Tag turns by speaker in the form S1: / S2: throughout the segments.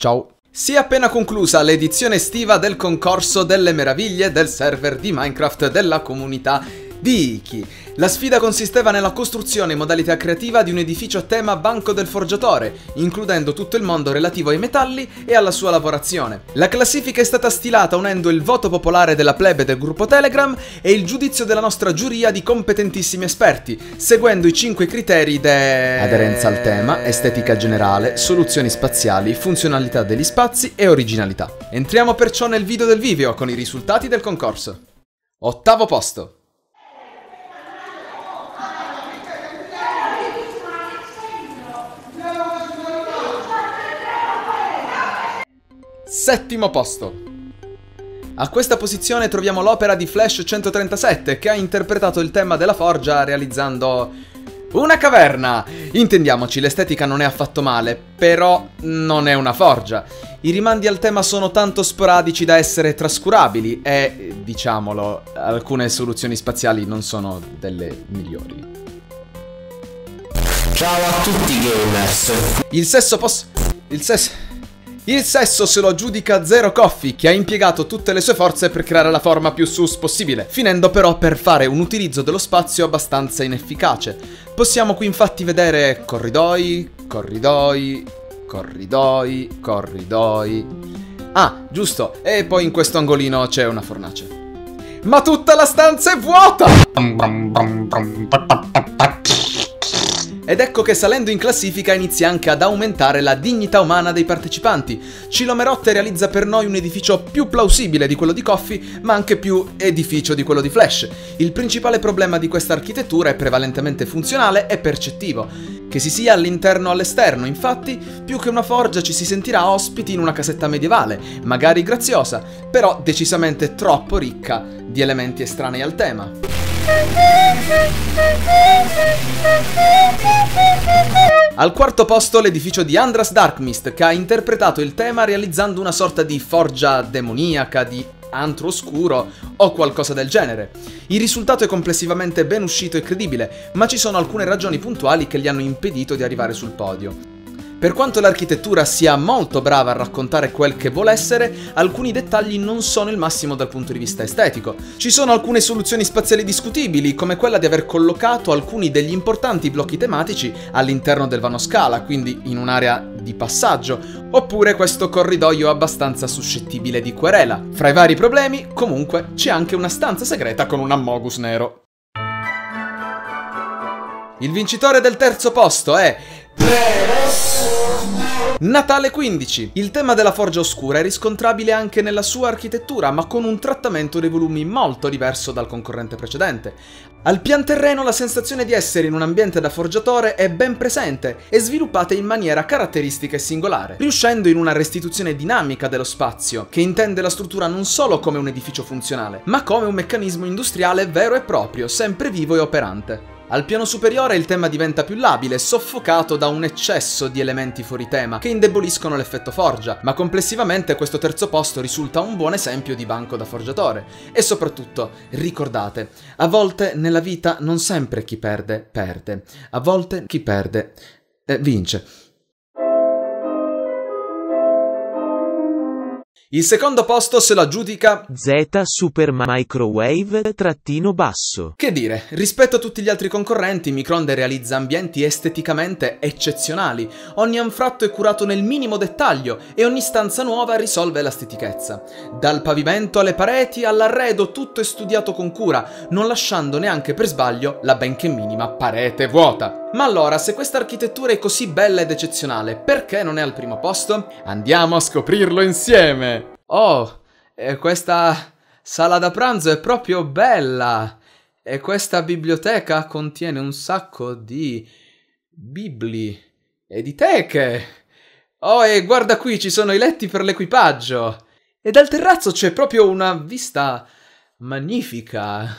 S1: Ciao! Si è appena conclusa l'edizione estiva del concorso delle meraviglie del server di Minecraft della comunità di Iki. La sfida consisteva nella costruzione in modalità creativa di un edificio a tema Banco del Forgiatore, includendo tutto il mondo relativo ai metalli e alla sua lavorazione. La classifica è stata stilata unendo il voto popolare della plebe del gruppo Telegram e il giudizio della nostra giuria di competentissimi esperti, seguendo i 5 criteri de...
S2: Aderenza al tema, estetica generale, soluzioni spaziali, funzionalità degli spazi e originalità.
S1: Entriamo perciò nel video del video con i risultati del concorso. Ottavo posto. Settimo posto. A questa posizione troviamo l'opera di Flash 137 che ha interpretato il tema della forgia realizzando una caverna! Intendiamoci, l'estetica non è affatto male, però non è una forgia. I rimandi al tema sono tanto sporadici da essere trascurabili e, diciamolo, alcune soluzioni spaziali non sono delle migliori.
S3: Ciao a tutti gamers!
S1: Il sesso posso... Il sesso... Il sesso se lo aggiudica Zero Coffee, che ha impiegato tutte le sue forze per creare la forma più sus possibile, finendo però per fare un utilizzo dello spazio abbastanza inefficace. Possiamo qui infatti vedere corridoi, corridoi, corridoi, corridoi... Ah, giusto, e poi in questo angolino c'è una fornace. Ma tutta la stanza è vuota! Ed ecco che salendo in classifica inizia anche ad aumentare la dignità umana dei partecipanti. Cilomerotte realizza per noi un edificio più plausibile di quello di Coffee, ma anche più edificio di quello di Flash. Il principale problema di questa architettura è prevalentemente funzionale e percettivo. Che si sia all'interno o all'esterno, infatti, più che una forgia ci si sentirà ospiti in una casetta medievale, magari graziosa, però decisamente troppo ricca di elementi estranei al tema. Al quarto posto l'edificio di Andras Darkmist che ha interpretato il tema realizzando una sorta di forgia demoniaca, di antro oscuro o qualcosa del genere. Il risultato è complessivamente ben uscito e credibile, ma ci sono alcune ragioni puntuali che gli hanno impedito di arrivare sul podio. Per quanto l'architettura sia molto brava a raccontare quel che vuole essere, alcuni dettagli non sono il massimo dal punto di vista estetico. Ci sono alcune soluzioni spaziali discutibili, come quella di aver collocato alcuni degli importanti blocchi tematici all'interno del vano scala, quindi in un'area di passaggio, oppure questo corridoio abbastanza suscettibile di querela. Fra i vari problemi, comunque, c'è anche una stanza segreta con un ammogus nero. Il vincitore del terzo posto è Natale 15. Il tema della Forgia Oscura è riscontrabile anche nella sua architettura, ma con un trattamento dei volumi molto diverso dal concorrente precedente. Al pian terreno la sensazione di essere in un ambiente da forgiatore è ben presente e sviluppata in maniera caratteristica e singolare, riuscendo in una restituzione dinamica dello spazio, che intende la struttura non solo come un edificio funzionale, ma come un meccanismo industriale vero e proprio, sempre vivo e operante. Al piano superiore il tema diventa più labile, soffocato da un eccesso di elementi fuori tema, che indeboliscono l'effetto forgia, ma complessivamente questo terzo posto risulta un buon esempio di banco da forgiatore. E soprattutto, ricordate, a volte nella vita non sempre chi perde, perde, a volte chi perde, eh, vince. Il secondo posto se lo aggiudica
S4: Z Super Microwave trattino basso.
S1: Che dire, rispetto a tutti gli altri concorrenti, Micronde realizza ambienti esteticamente eccezionali. Ogni anfratto è curato nel minimo dettaglio e ogni stanza nuova risolve la stitichezza. Dal pavimento alle pareti all'arredo tutto è studiato con cura, non lasciando neanche per sbaglio la benché minima parete vuota. Ma allora, se questa architettura è così bella ed eccezionale, perché non è al primo posto? Andiamo a scoprirlo insieme! Oh, questa sala da pranzo è proprio bella! E questa biblioteca contiene un sacco di bibli e di teche! Oh, e guarda qui, ci sono i letti per l'equipaggio! E dal terrazzo c'è proprio una vista magnifica!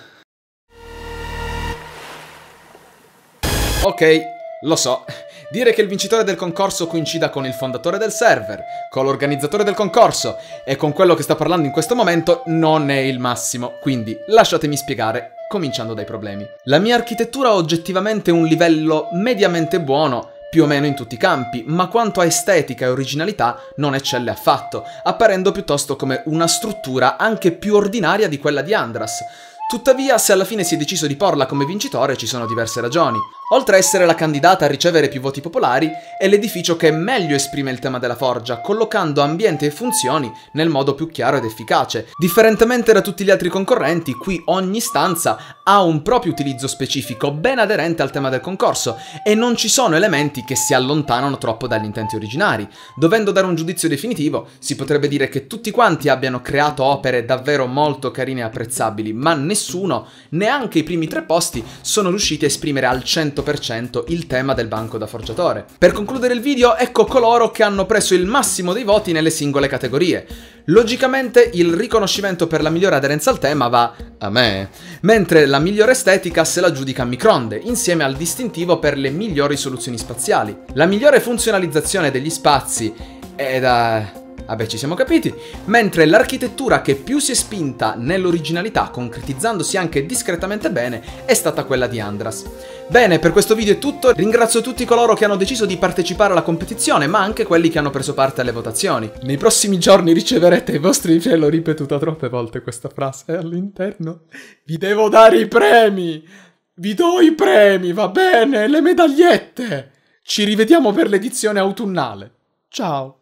S1: Ok, lo so. Dire che il vincitore del concorso coincida con il fondatore del server, con l'organizzatore del concorso e con quello che sta parlando in questo momento non è il massimo, quindi lasciatemi spiegare, cominciando dai problemi. La mia architettura ha oggettivamente un livello mediamente buono, più o meno in tutti i campi, ma quanto a estetica e originalità non eccelle affatto, apparendo piuttosto come una struttura anche più ordinaria di quella di Andras. Tuttavia, se alla fine si è deciso di porla come vincitore, ci sono diverse ragioni. Oltre a essere la candidata a ricevere più voti popolari, è l'edificio che meglio esprime il tema della forgia, collocando ambiente e funzioni nel modo più chiaro ed efficace. Differentemente da tutti gli altri concorrenti, qui ogni stanza ha un proprio utilizzo specifico, ben aderente al tema del concorso, e non ci sono elementi che si allontanano troppo dagli intenti originari. Dovendo dare un giudizio definitivo, si potrebbe dire che tutti quanti abbiano creato opere davvero molto carine e apprezzabili, ma nessuno, neanche i primi tre posti, sono riusciti a esprimere al 100% 100% il tema del banco da forgiatore. Per concludere il video, ecco coloro che hanno preso il massimo dei voti nelle singole categorie. Logicamente il riconoscimento per la migliore aderenza al tema va a me, mentre la migliore estetica se la giudica Micronde, insieme al distintivo per le migliori soluzioni spaziali. La migliore funzionalizzazione degli spazi è da Vabbè, ci siamo capiti. Mentre l'architettura che più si è spinta nell'originalità, concretizzandosi anche discretamente bene, è stata quella di Andras. Bene, per questo video è tutto. Ringrazio tutti coloro che hanno deciso di partecipare alla competizione, ma anche quelli che hanno preso parte alle votazioni. Nei prossimi giorni riceverete i vostri... L'ho ripetuta troppe volte questa frase all'interno. Vi devo dare i premi! Vi do i premi, va bene? Le medagliette! Ci rivediamo per l'edizione autunnale. Ciao!